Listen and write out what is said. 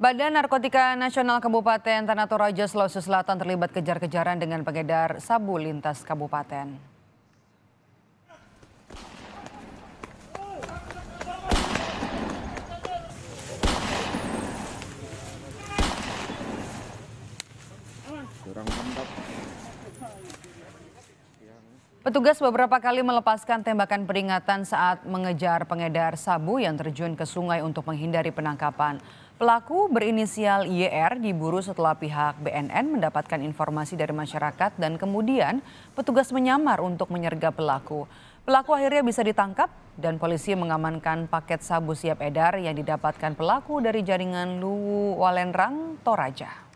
Badan Narkotika Nasional Kabupaten Tanah Toraja, Sulawesi Selatan terlibat kejar-kejaran dengan pengedar sabu lintas kabupaten. Petugas beberapa kali melepaskan tembakan peringatan saat mengejar pengedar sabu yang terjun ke sungai untuk menghindari penangkapan. Pelaku berinisial YR diburu setelah pihak BNN mendapatkan informasi dari masyarakat dan kemudian petugas menyamar untuk menyergap pelaku. Pelaku akhirnya bisa ditangkap dan polisi mengamankan paket sabu siap edar yang didapatkan pelaku dari jaringan Luwu Walenrang, Toraja.